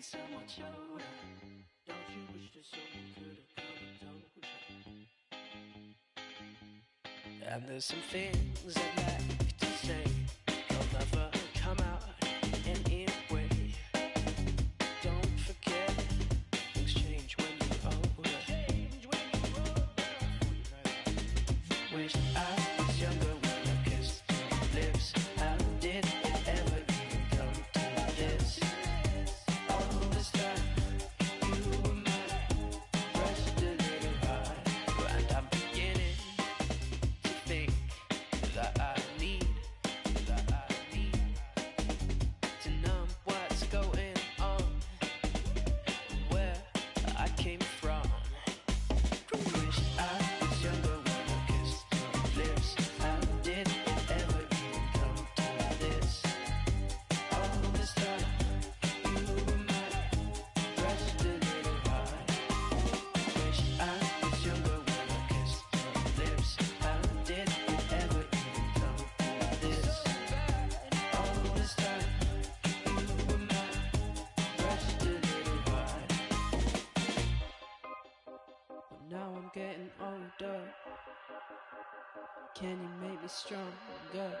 been. Don't you wish that someone could have come and told you? And there's some things I'd like to say. They'll never come out in any way. Don't forget, things change when you're older. Change when you're older. Wish I. hold up? Can you make me stronger?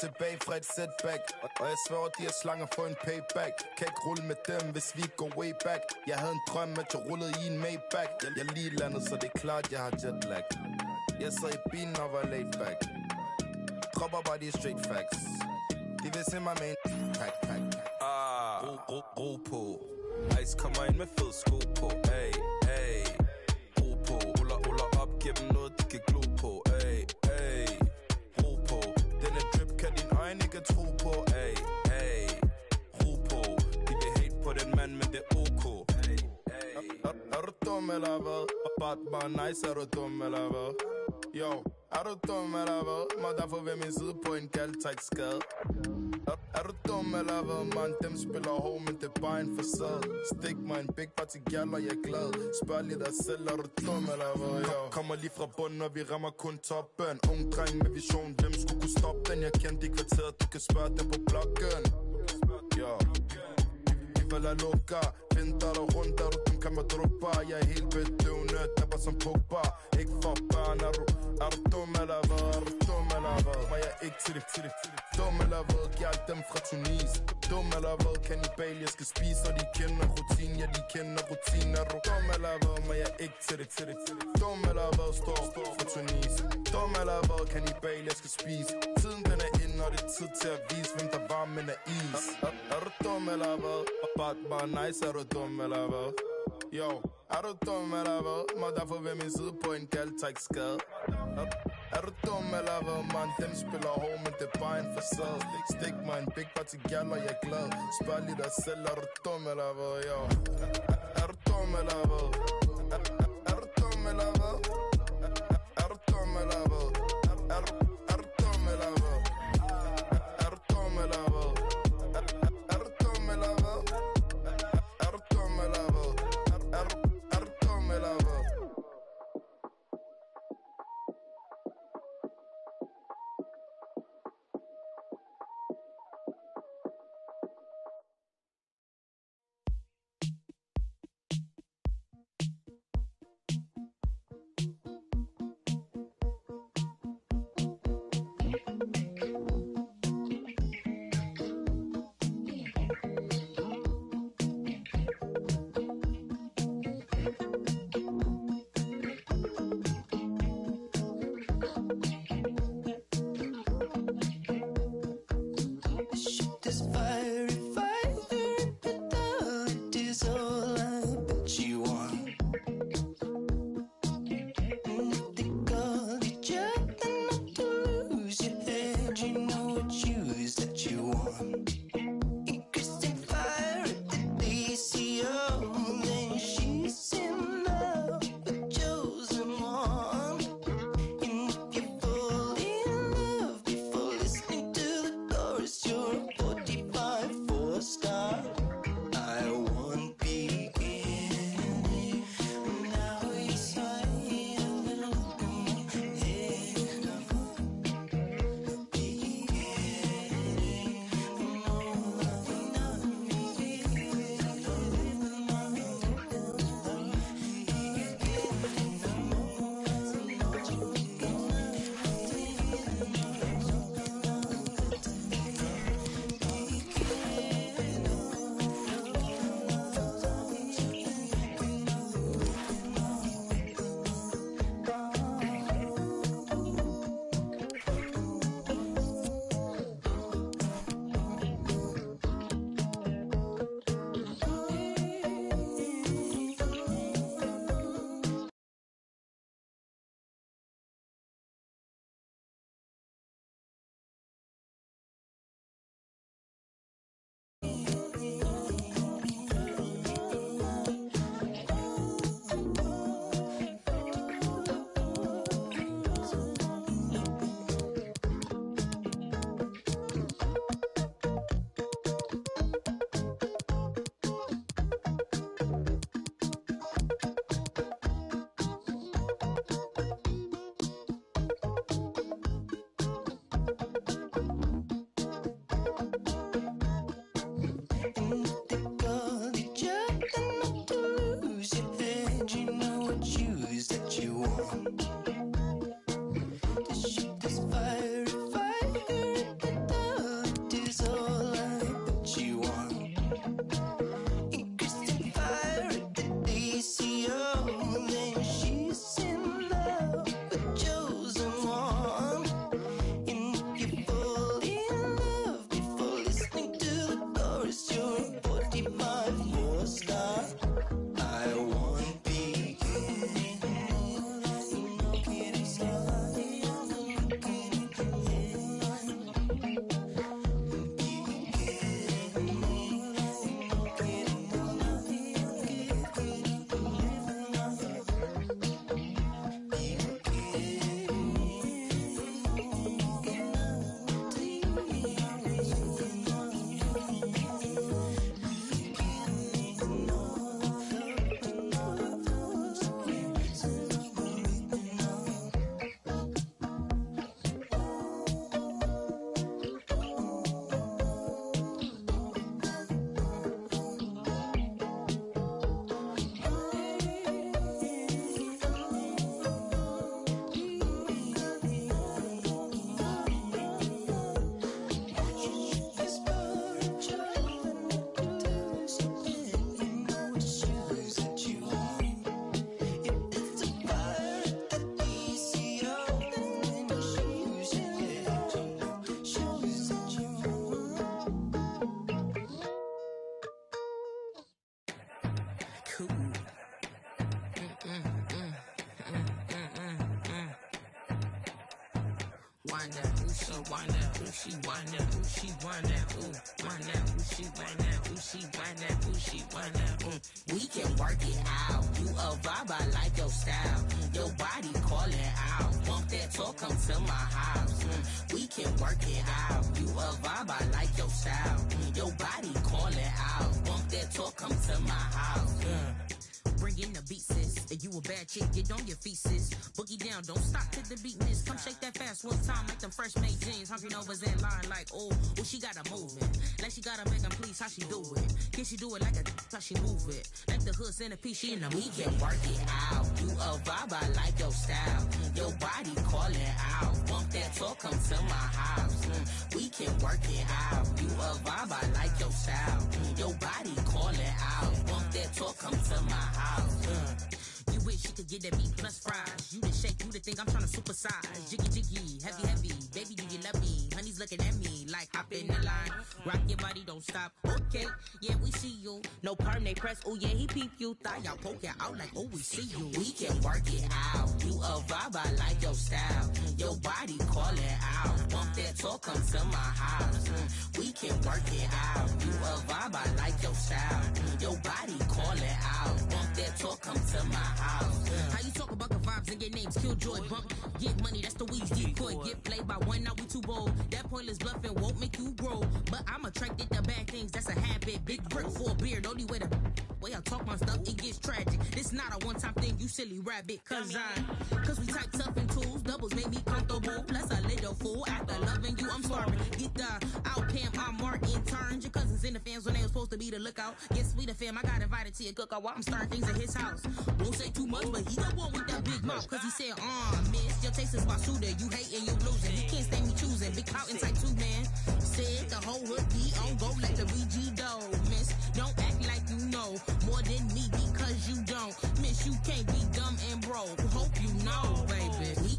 Tilbage fra et setback. Og, jeg sværger, de her slanger for en payback. Kan ikke rulle med dem, hvis vi går way back. Jeg havde en drøm, at jeg rullede i en Maybach. Jeg, jeg lige landet, så det er klart, jeg har jetlag. Jeg sad i bilen og var laid back. Dropper bare de straight facts. De vil se mig med en pack, pack, pack. Ah, ro, ro, ro på. Ice kommer ind med fed sko på. Ay, eller hvad? Bare, bare nice, er du dum eller hvad? Yo, er du dum eller hvad? Må derfor ved min side på en kald skade er, er du dum eller hvad, man? Dem spiller hård, men det er bare en facade Stik mig en big party gal, og jeg er glad Spørg lige dig selv, er du dum eller hvad, yo? Kommer lige fra bunden, og vi rammer kun toppen Ung dreng med vision, hvem skulle kunne stoppe den? Jeg kendte i kvarteret, du kan spørge dem på blokken بلا لوكا. كنتر وغنتر كما تروبا يا هيل بدون nødt der var som Pogba Ikke for børn, er du, er du dum eller hvad? Er du dum eller hvad? Var jeg ikke til det, til det til det Dum eller hvad? Giv dem fra Tunis Dum eller hvad? Kannibal, jeg skal spise Og de kender rutin, ja de kender rutin Er du dum eller hvad? Var jeg ikke til det, til det til det Dum eller hvad? Står står fra Tunis Dum eller hvad? Kannibal, jeg skal spise Tiden den er inde, og det er tid til at vise Hvem der var, men er is Er, er du dum eller hvad? Bare, bare nice, er du dum eller hvad? Yo, er du dum eller hvad? Må derfor ved min side på en kald tak skade er, er du dum eller hvad, man? Dem spiller hård, men det er bare en facade Stik mig en big party gal, og jeg er glad Spørg lige dig selv, er du dum eller hvad? Yo, er, er du dum eller hvad? Er, er, wind that, ooh she wind that, ooh she wind that, ooh she wind that, ooh wind that, ooh she wind that, ooh she wind that, ooh she wind that. Mm. We can work it out. You a vibe, I like your style. Mm. Your body calling out. Bump that talk, come to my house. Mm. We can work it out. You a vibe, I like your style. Mm. Your body calling out. Bump that talk, come to my house. Mm. If you a bad chick, get on your feet, sis. Boogie down, don't stop to the beat, miss. Come shake that fast one time, like them first made jeans. Hungry Novas in line, like, oh, oh, she got a movement. Like she got a make please, how she do it? Can she do it like a how she move it? Like the hood centipede, she in the We can work it out. You a vibe, I like your style. Your body calling out. Bump that talk, come to my house. Mm, We can work it out. You a vibe, I like your style. Mm, Your body calling out. Bump that talk, come to my house. Mm. Get that meat plus fries. You the shake, you the thing I'm trying to supersize. Jiggy jiggy, heavy heavy. Baby, do you love me? Honey's looking at me like hop in the line. Rock your body, don't stop. Okay, yeah, we see you. No perm, they press. Oh yeah, he peep you. Thought y'all poke it out like, oh, we see you. We can work it out. You a vibe, I like your style. Your body calling out. Bump that talk, come to my house. We can work it out. You a vibe, I like your style. Your body calling out. Bump that talk, come to my house. How you talk about the vibes and get names? Killjoy bump. Get money, that's the weeds decoy. Get played by one, now we too bold. That pointless bluffing won't make you grow. But I'm attracted to bad things, that's a habit. Big brick for a beard, only way to way I talk my stuff, it gets tragic. This not a one-time thing, you silly rabbit. Cause I, cause we type tough and tools, doubles make me comfortable. Plus a little fool, after loving you, I'm starving. Get the in the fans when they was supposed to be the lookout. Get sweeter fam, I got invited to your cookout while I'm starting things at his house. Won't say too much, but he the one with that big mouth. Cause he said, uh, miss, your taste is my suitor. You hating, you losing. He can't stand me choosing. Big mountain type two, man. Said the whole hood be on go like the VG dough, miss. Don't act like you know more than me because you don't. Miss, you can't be dumb and broke.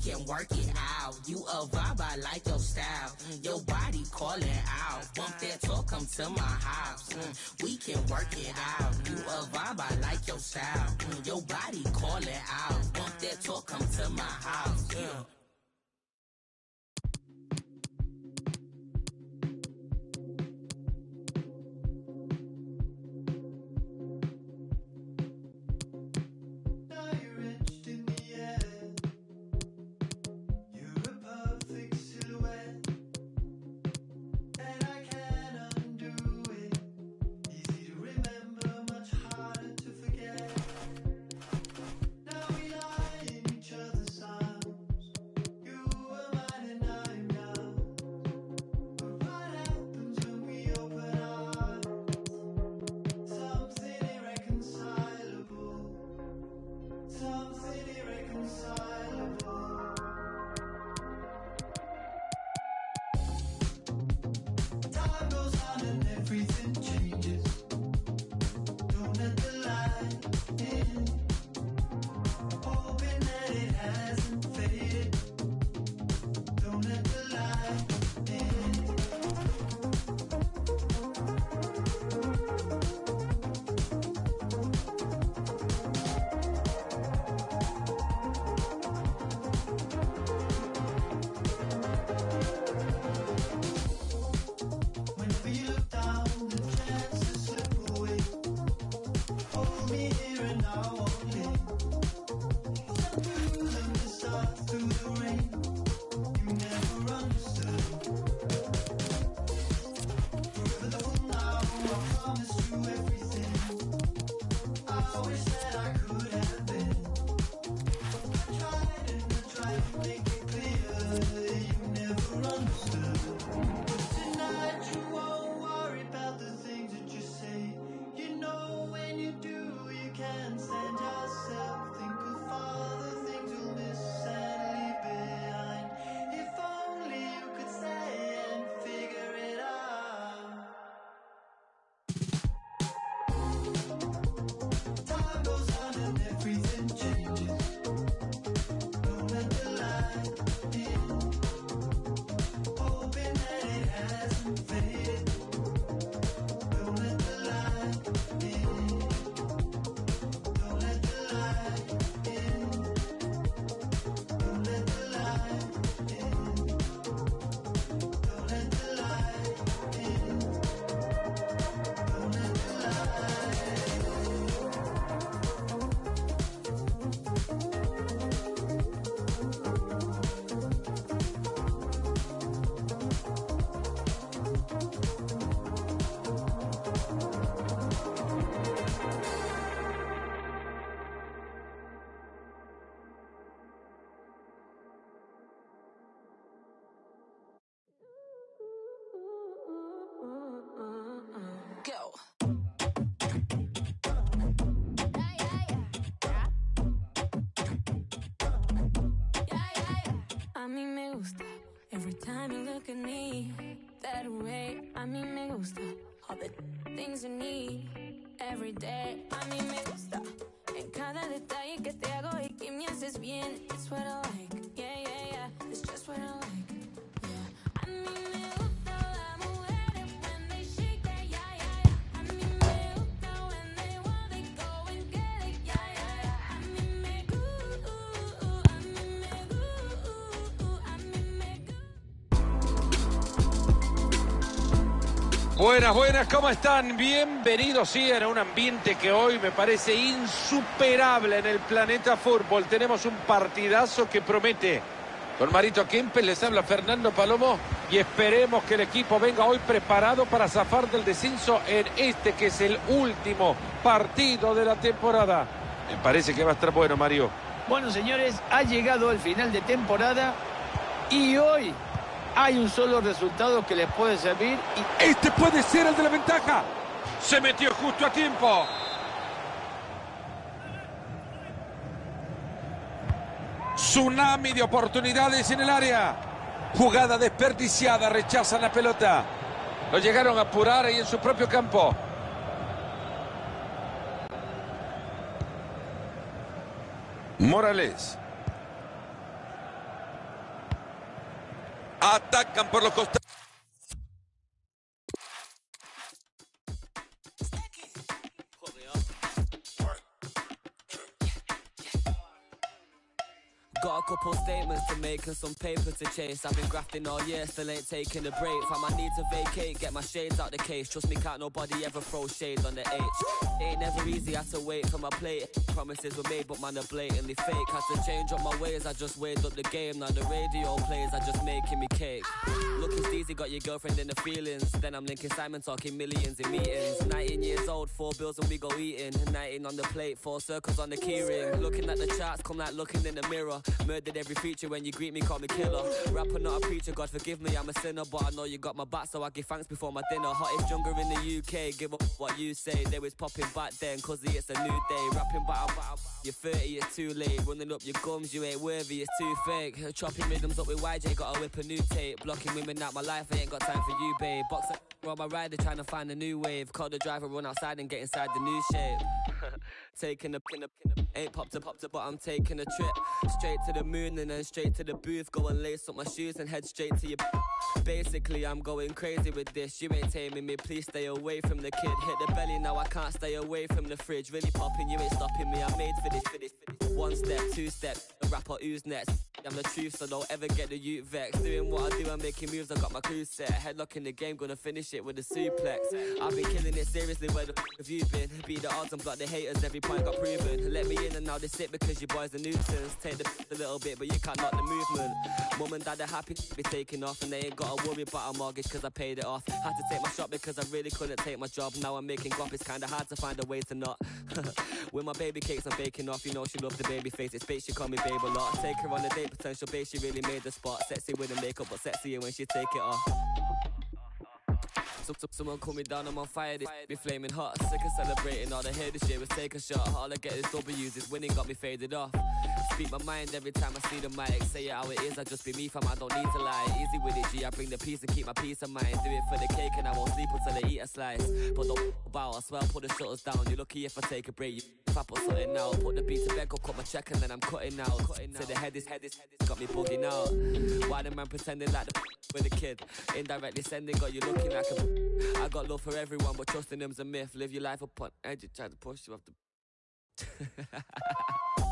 Can work it out. You a vibe, I like your style. Mm, Your body calling out. Bump that talk, come to my house. Mm, We can work it out. You a vibe, I like your style. Mm, Your body calling out. Bump that talk, come to my house. Yeah. Buenas, buenas, ¿cómo están? Bienvenidos, sí, a un ambiente que hoy me parece insuperable en el planeta fútbol. Tenemos un partidazo que promete. Con Marito Kempes les habla Fernando Palomo y esperemos que el equipo venga hoy preparado para zafar del descenso en este que es el último partido de la temporada. Me parece que va a estar bueno, Mario. Bueno, señores, ha llegado el final de temporada y hoy hay un solo resultado que les puede servir y Este puede ser el de la ventaja. Se metió justo a tiempo. Tsunami de oportunidades en el área. Jugada desperdiciada, rechazan la pelota. Lo llegaron a apurar ahí en su propio campo. Morales. Atacan por los costados. A couple statements to make and some paper to chase. I've been grafting all year, still ain't taking a break. Fam, I need to vacate, get my shades out the case. Trust me, can't nobody ever throw shade on the H. Ain't never easy, I had to wait for my plate. Promises were made, but man, they're blatantly fake. Had to change up my ways, I just weighed up the game. Now the radio plays, I just making me cake. Looking steezy, got your girlfriend in the feelings. Then I'm linking Simon, talking millions in meetings. 19 years old, four bills and we go eating. 19 on the plate, four circles on the keyring. Looking at the charts, come like looking in the mirror. Murdered every feature when you greet me, call me killer. Rapper, not a preacher, God forgive me, I'm a sinner. But I know you got my back, so I give thanks before my dinner. Hottest jungle in the UK, give up what you say. They was popping back then, cause it's a new day. Rapping battle, battle. You're 30, it's too late. Running up your gums, you ain't worthy, it's too fake. Chopping rhythms up with YJ, gotta whip a new tape. Blocking women out my life, I ain't got time for you, babe. Boxer on my rider, trying to find a new wave. Call the driver, run outside and get inside the new shape. Taking a pin up, ain't popped up, popped up, but I'm taking a trip straight to the moon and then straight to the booth. Go and lace up my shoes and head straight to your. Basically, I'm going crazy with this. You ain't taming me, please stay away from the kid. Hit the belly now, I can't stay away from the fridge. Really popping, you ain't stopping me. I'm made for this, for this, for this. One step, two step, a rapper who's next. I'm the truth, so don't ever get the youth vexed. Doing what I do, I'm making moves, I got my crew set. Headlock in the game, gonna finish it with a suplex. I've been killing it seriously, where the f have you been? Beat the odds and block the haters, every point got proven. Let me in and now they sit because you boys are nuisance. Take the a little bit, but you can't knock the movement. Mum and dad are happy be taking off, and they ain't gotta worry about a mortgage cause I paid it off. Had to take my shot because I really couldn't take my job. Now I'm making guap, it's kinda hard to find a way to not. With my baby cakes, I'm baking off. You know she loves the baby face. It's bait, she call me babe a lot. Take her on a date, potential bait, she really made the spot. Sexy with the makeup, but sexier when she take it off. So, so, someone call me down, I'm on fire. This be flaming hot. Sick of celebrating. All I hear this year was take a shot. All I get is W's. This winning got me faded off. Speak my mind every time I see the mic. Say it how it is. I just be me, fam. I don't need to lie. Easy with it, G. I bring the peace and keep my peace of mind. Do it for the cake and I won't sleep until I eat a slice. But don't bow, I swear I'll put the shutters down. You're lucky if I take a break. If I put something out. Put the beat to bed, go cut my check and then I'm cutting out. Cutting out. So the head is head is head is got me bugging out. Why the man pretending like the with a kid? Indirectly sending, got you looking like a. I got love for everyone, but trusting them's a myth. Live your life upon edge, try to push you off the.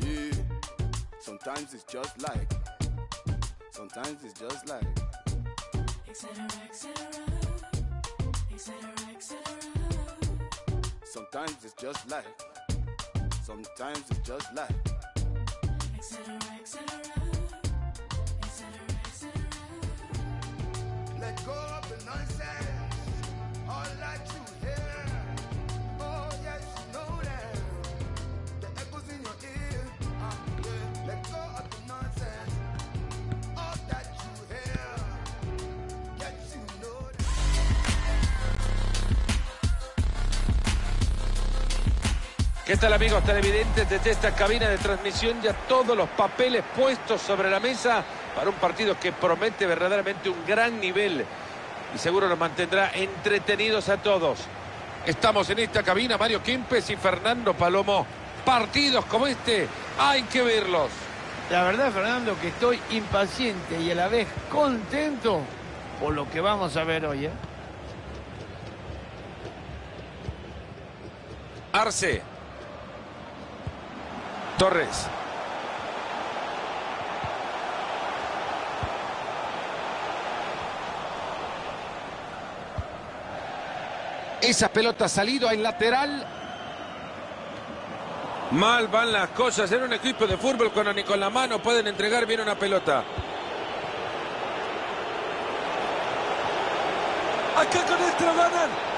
Yeah. Sometimes it's just like. Sometimes it's just like. Etc. Etc. Etc. Etc. Sometimes it's just like. Sometimes it's just like. Etc. Etc. ¿Qué tal amigos televidentes desde esta cabina de transmisión? Ya todos los papeles puestos sobre la mesa para un partido que promete verdaderamente un gran nivel y seguro nos mantendrá entretenidos a todos. Estamos en esta cabina, Mario Kempes y Fernando Palomo. Partidos como este hay que verlos. La verdad, Fernando, que estoy impaciente y a la vez contento por lo que vamos a ver hoy. ¿eh? Arce. Torres. Esa pelota ha salido en lateral. Mal van las cosas en un equipo de fútbol cuando ni con la mano pueden entregar bien una pelota. Acá con esto ganan.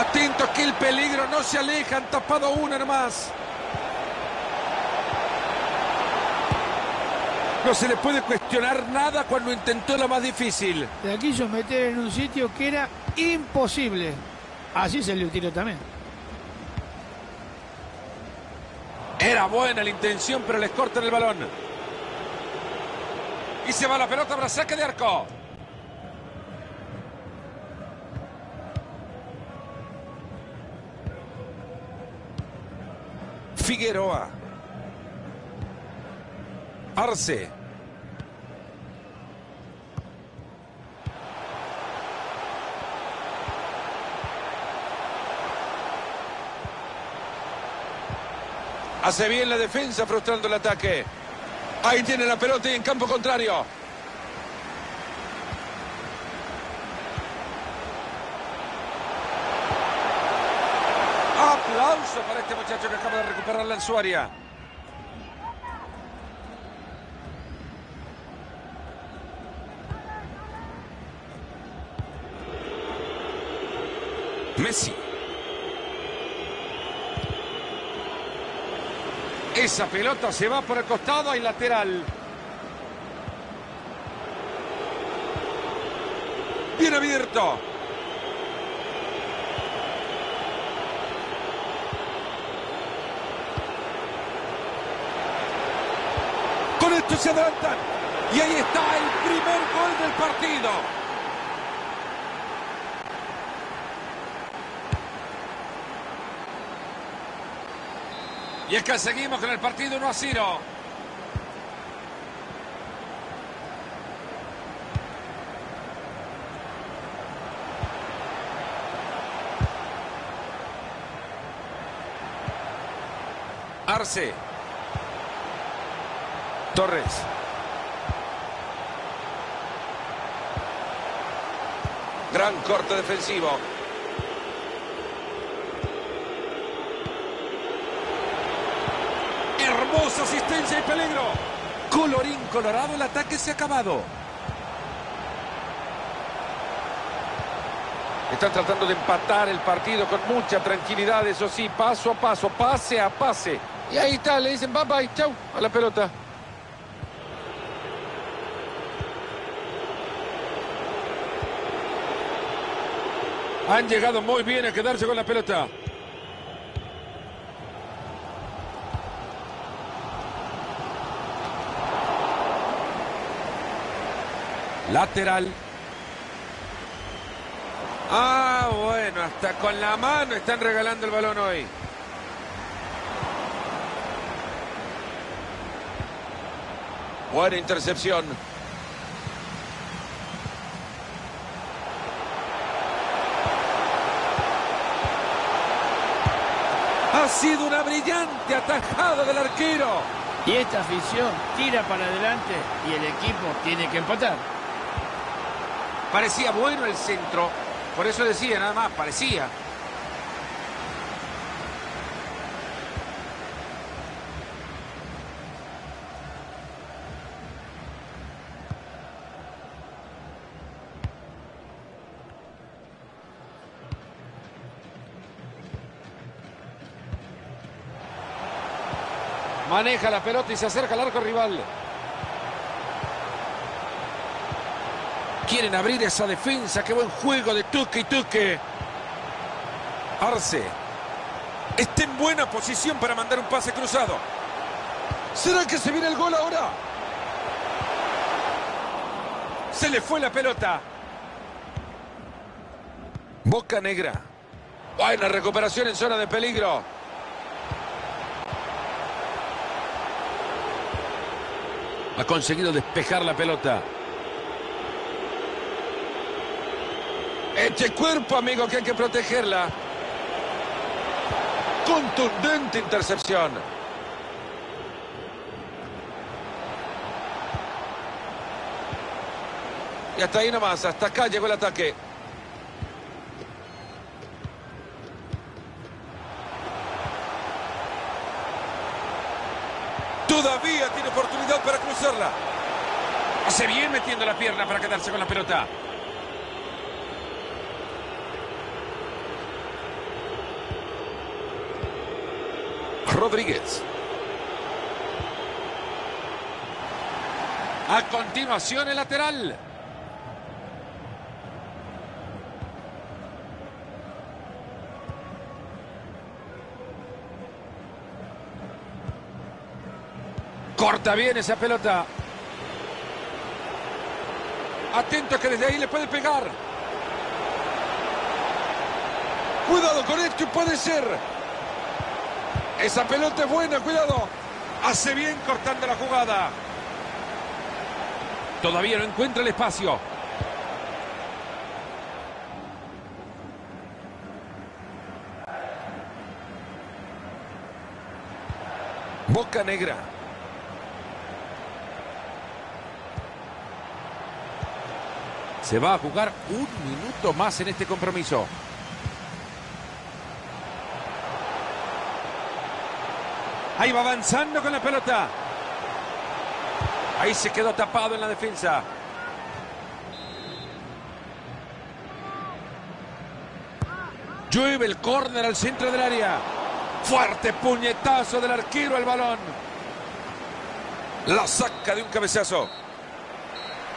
Atento que el peligro no se aleja, han tapado una nomás. No se le puede cuestionar nada cuando intentó la más difícil. La quiso meter en un sitio que era imposible. Así salió el tiro también. Era buena la intención, pero les cortan el balón. Y se va la pelota para saque de arco. Figueroa. Arce. Hace bien la defensa frustrando el ataque. Ahí tiene la pelota y en campo contrario. Para este muchacho que acaba de recuperarla en su área. Messi. Esa pelota se va por el costado y lateral. Bien abierto. Esto se adelantan. Y ahí está el primer gol del partido. Y es que seguimos con el partido 1 a 0. Arce. Torres. Gran corte defensivo. Hermosa asistencia y peligro. Colorín colorado, el ataque se ha acabado. Están tratando de empatar el partido con mucha tranquilidad, eso sí, paso a paso, pase a pase. Y ahí está, le dicen bye bye, chau, a la pelota. Han llegado muy bien a quedarse con la pelota. Lateral. Ah, bueno, hasta con la mano están regalando el balón hoy. Buena intercepción. Sido una brillante atajada del arquero. Y esta afición tira para adelante y el equipo tiene que empatar. Parecía bueno el centro. Por eso decía nada más, parecía. Maneja la pelota y se acerca al arco rival. Quieren abrir esa defensa. Qué buen juego de Tuque y Tuque. Arce. Está en buena posición para mandar un pase cruzado. ¿Será que se viene el gol ahora? Se le fue la pelota. Boca Negra. Buena recuperación en zona de peligro. Ha conseguido despejar la pelota. Eche cuerpo, amigo, que hay que protegerla. Contundente intercepción. Y hasta ahí nomás, hasta acá llegó el ataque. Cruzarla. Hace bien metiendo la pierna para quedarse con la pelota. Rodríguez. A continuación el lateral. Corta bien esa pelota. Atento que desde ahí le puede pegar. Cuidado con esto, puede ser. Esa pelota es buena, cuidado. Hace bien cortando la jugada. Todavía no encuentra el espacio. Boca Negra. Se va a jugar un minuto más en este compromiso. Ahí va avanzando con la pelota. Ahí se quedó tapado en la defensa. Llueve el córner al centro del área. Fuerte puñetazo del arquero al balón. La saca de un cabezazo.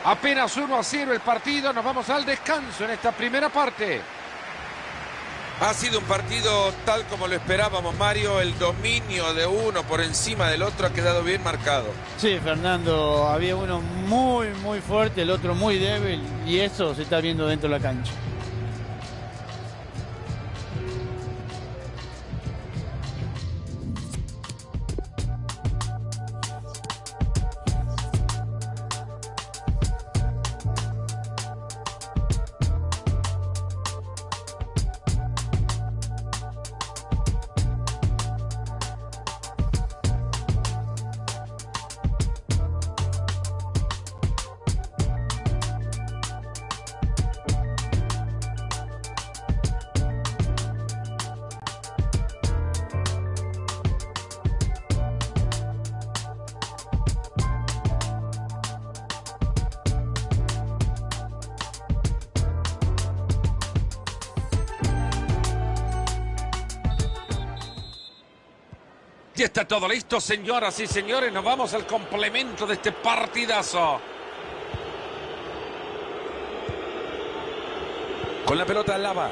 Apenas 1 a 0 el partido. Nos vamos al descanso en esta primera parte. Ha sido un partido tal como lo esperábamos, Mario. El dominio de uno por encima del otro ha quedado bien marcado. Sí, Fernando, había uno muy, muy fuerte, el otro muy débil, y eso se está viendo dentro de la cancha. Todo listo, señoras y señores. Nos vamos al complemento de este partidazo. Con la pelota lava.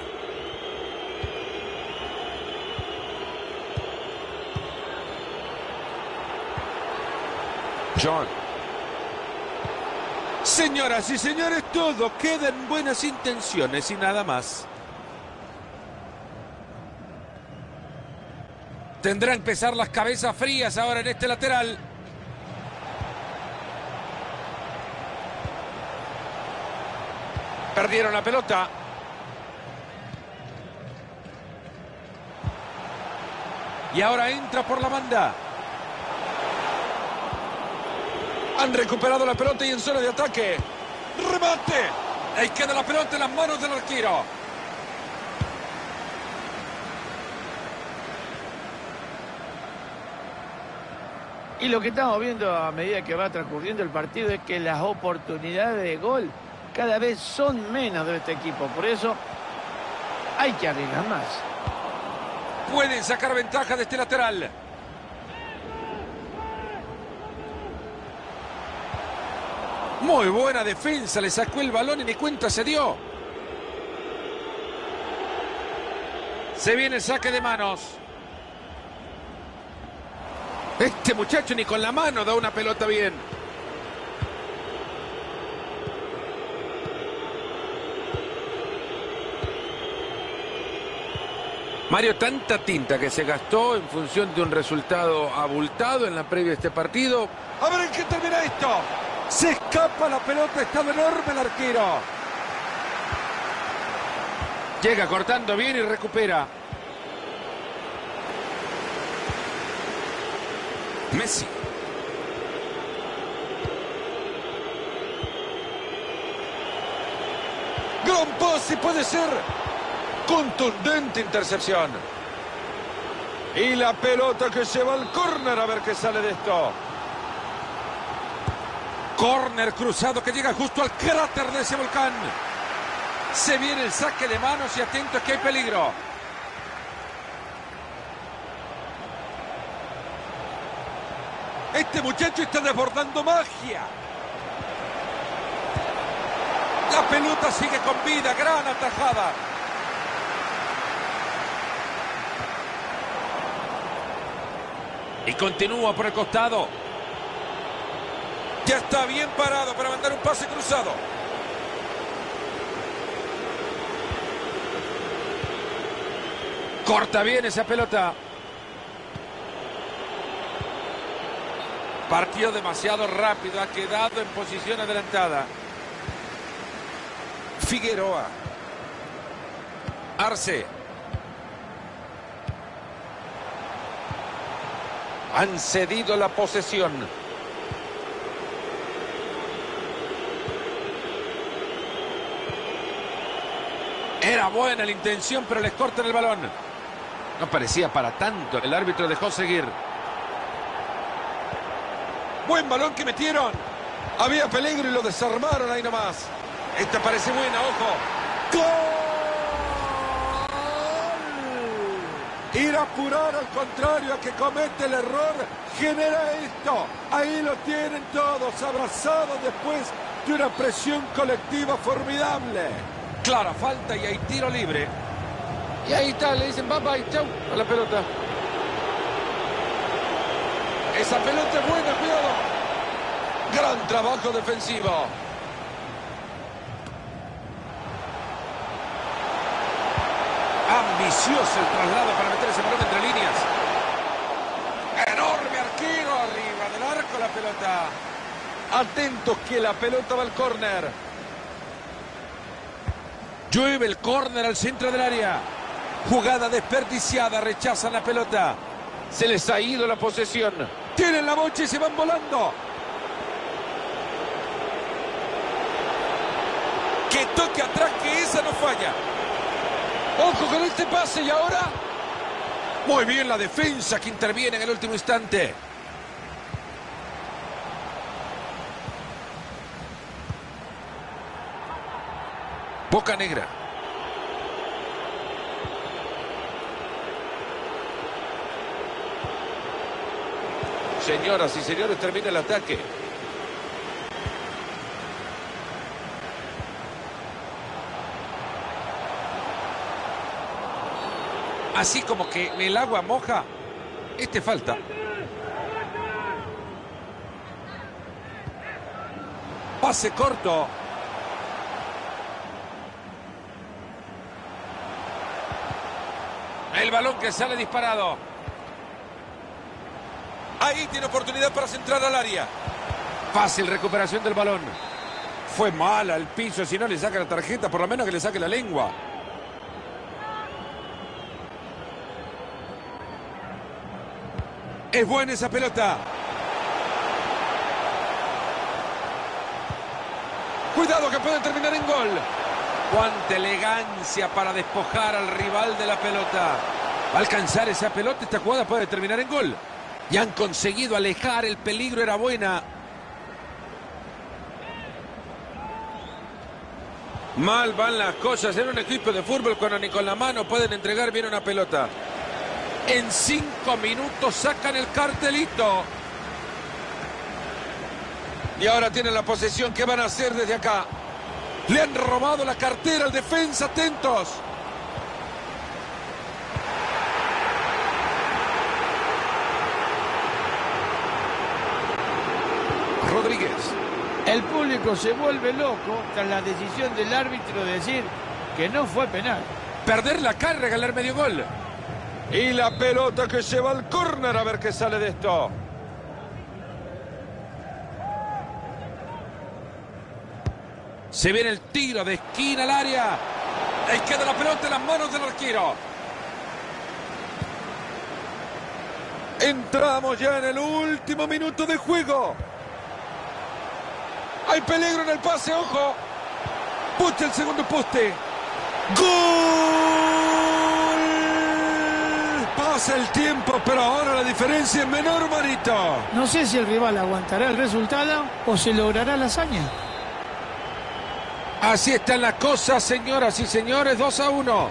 John. Señoras y señores, todo queda en buenas intenciones y nada más. Tendrán que pesar las cabezas frías ahora en este lateral. Perdieron la pelota. Y ahora entra por la banda. Han recuperado la pelota y en zona de ataque. ¡Remate! Ahí queda la pelota en las manos del arquero. Y lo que estamos viendo a medida que va transcurriendo el partido es que las oportunidades de gol cada vez son menos de este equipo. Por eso hay que arriesgar más. Pueden sacar ventaja de este lateral. Muy buena defensa, le sacó el balón y ni cuenta se dio. Se viene el saque de manos. Muchacho ni con la mano da una pelota bien. Mario, tanta tinta que se gastó en función de un resultado abultado en la previa de este partido. A ver en qué termina esto. Se escapa la pelota, está enorme el arquero. Llega cortando bien y recupera. Messi. Gran pase puede ser. Contundente intercepción. Y la pelota que se va al córner a ver qué sale de esto. Córner cruzado que llega justo al cráter de ese volcán. Se viene el saque de manos y atentos que hay peligro. Este muchacho está desbordando magia. La pelota sigue con vida, gran atajada. Y continúa por el costado. Ya está bien parado para mandar un pase cruzado. Corta bien esa pelota. Partió demasiado rápido, ha quedado en posición adelantada. Figueroa. Arce. Han cedido la posesión. Era buena la intención, pero les cortan el balón. No parecía para tanto. El árbitro dejó seguir. Buen balón que metieron. Había peligro y lo desarmaron ahí nomás. Esta parece buena, ojo. ¡Gol! Ir a apurar al contrario a que comete el error genera esto. Ahí lo tienen todos abrazados después de una presión colectiva formidable. Clara falta y hay tiro libre. Y ahí está, le dicen bye bye, chau a la pelota. Esa pelota es buena, cuidado. Gran trabajo defensivo. Ambicioso el traslado para meter ese balón entre líneas. Enorme arquero arriba del arco la pelota. Atentos que la pelota va al córner. Llueve el córner al centro del área. Jugada desperdiciada, rechazan la pelota. Se les ha ido la posesión. Tienen la bocha y se van volando. Que toque atrás, que esa no falla. Ojo con este pase y ahora. Muy bien la defensa que interviene en el último instante. Boca Negra. Señoras y señores, termina el ataque. Así como que el agua moja, este falta. Pase corto. El balón que sale disparado. Ahí tiene oportunidad para centrar al área. Fácil recuperación del balón. Fue mala el piso, si no le saca la tarjeta, por lo menos que le saque la lengua. Es buena esa pelota. Cuidado que puede terminar en gol. Cuánta elegancia para despojar al rival de la pelota. Alcanzar esa pelota, esta jugada puede terminar en gol. Y han conseguido alejar, el peligro era buena. Mal van las cosas en un equipo de fútbol cuando ni con la mano pueden entregar bien una pelota. En cinco minutos sacan el cartelito. Y ahora tienen la posesión. ¿Qué van a hacer desde acá? Le han robado la cartera al defensa, atentos. Rodríguez. El público se vuelve loco tras la decisión del árbitro de decir que no fue penal. Perder la carga, ganar medio gol. Y la pelota que se va al córner a ver qué sale de esto. Se viene el tiro de esquina al área. Ahí queda la pelota en las manos del arquero. Entramos ya en el último minuto de juego. Hay peligro en el pase, ojo. Pucha el segundo poste. ¡Gol! Pasa el tiempo, pero ahora la diferencia es menor, Marito. No sé si el rival aguantará el resultado o se logrará la hazaña. Así están las cosas, señoras y señores. 2 a 1.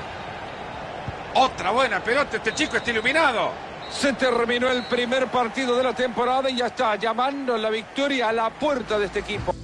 Otra buena pelota. Este chico está iluminado. Se terminó el primer partido de la temporada y ya está llamando la victoria a la puerta de este equipo.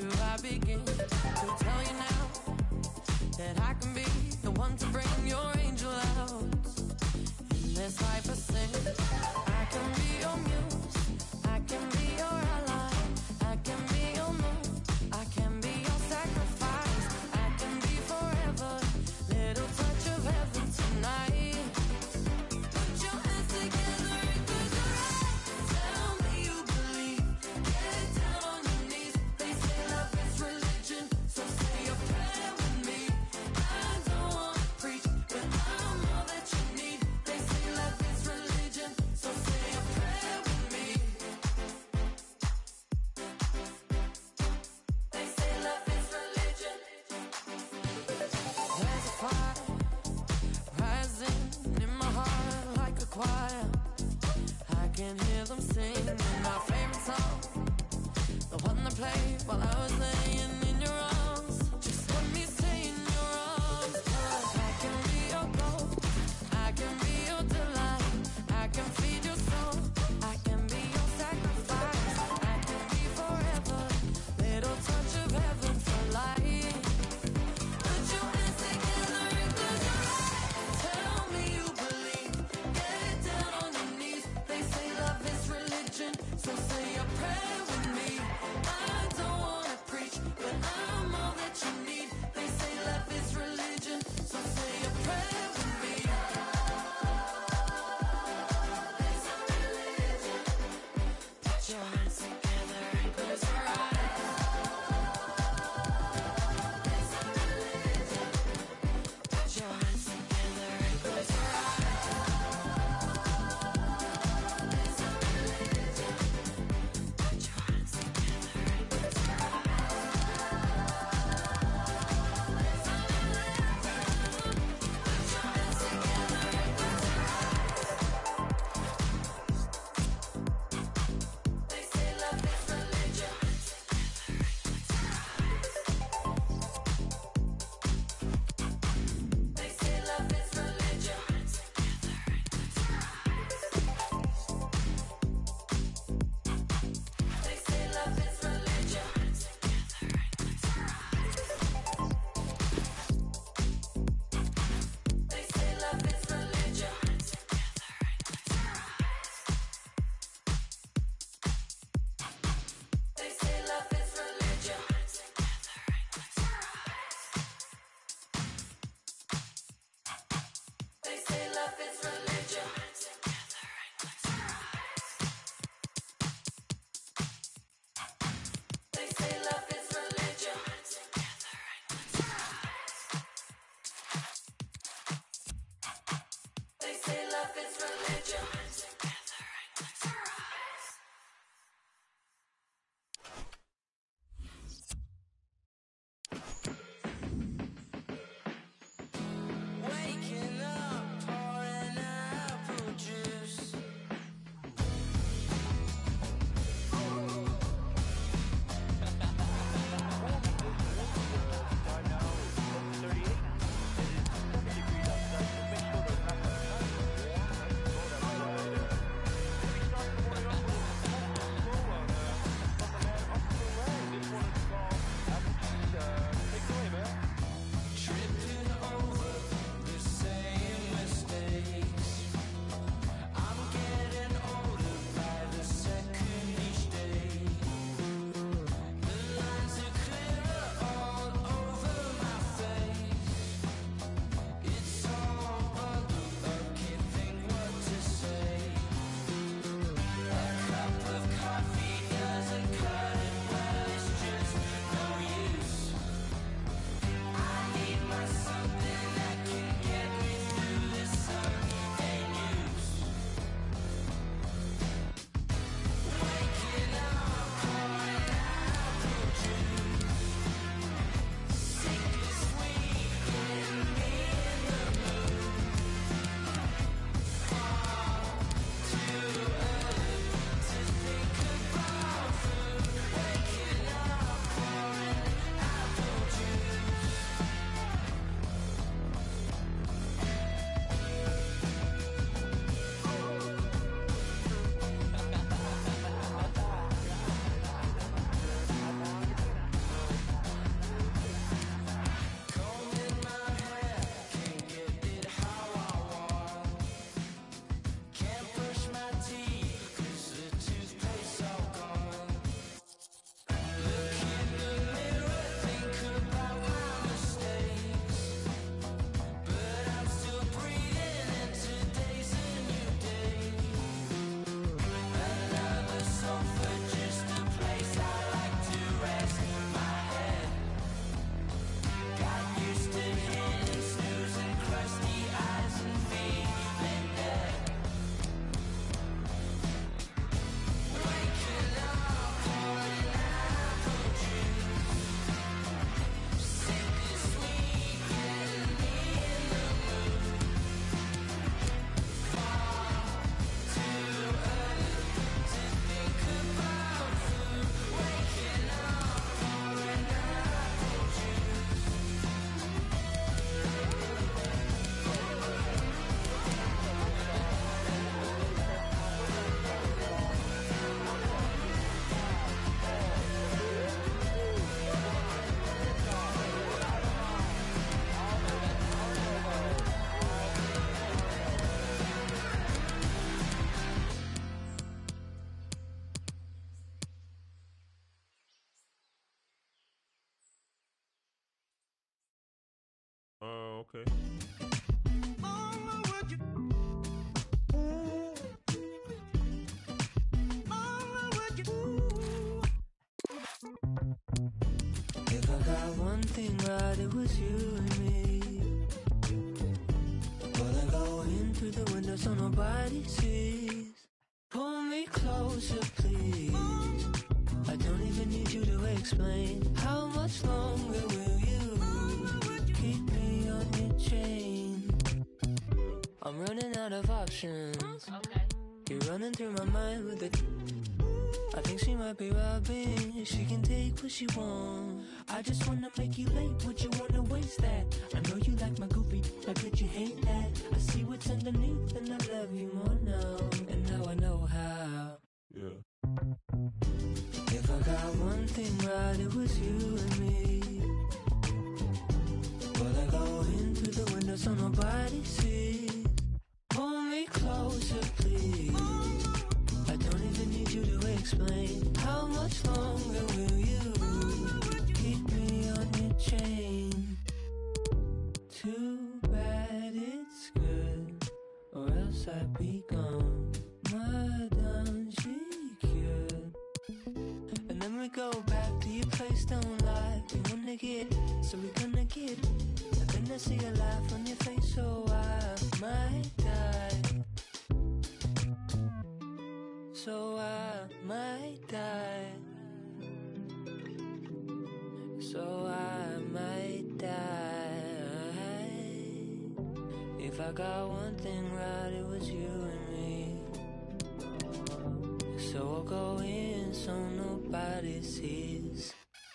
Do I begin it's right. So nobody sees. Pull me closer, please. I don't even need you to explain. How much longer will you keep me on your chain? I'm running out of options. You're running through my mind with it. I think she might be robbing. She can take what she wants. I just wanna make you late. Would you wanna waste that? I know you like my goofy. Now could you hate that? I see what's underneath and I love you more now. And now I know how. Yeah. If I got one thing right, it was you and me. Well, I go in through the window so nobody sees. Pull me closer, explain. How much longer will you keep me on your chain? Too bad it's good, or else I'd be gone. Madame, she. And then we go back to your place, don't lie. We wanna get, so we gonna get. And I see a laugh on your face, so I might So I might die. So I might die. If I got one thing right, it was you and me. So I'll go in so nobody sees.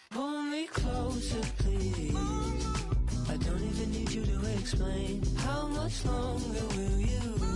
Pull me closer, please. I don't even need you to explain. How much longer will you